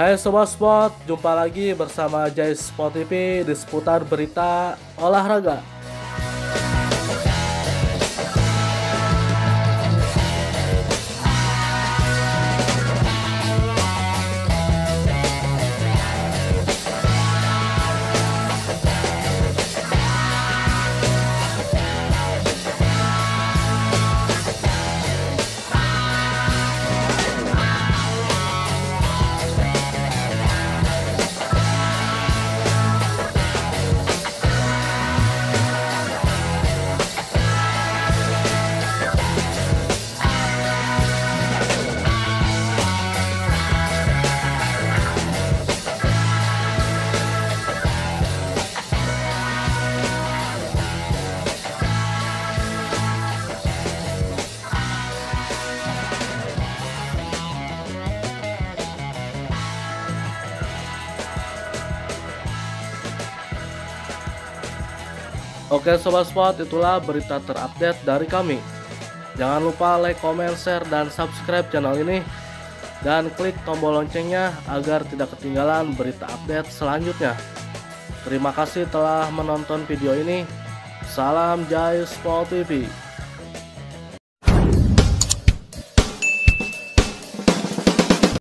Hai Sobat Sport, jumpa lagi bersama Jai Sport TV di seputar berita olahraga. Oke Sobat Sport, itulah berita terupdate dari kami. Jangan lupa like, comment, share, dan subscribe channel ini. Dan klik tombol loncengnya agar tidak ketinggalan berita update selanjutnya. Terima kasih telah menonton video ini. Salam Jai Sport TV.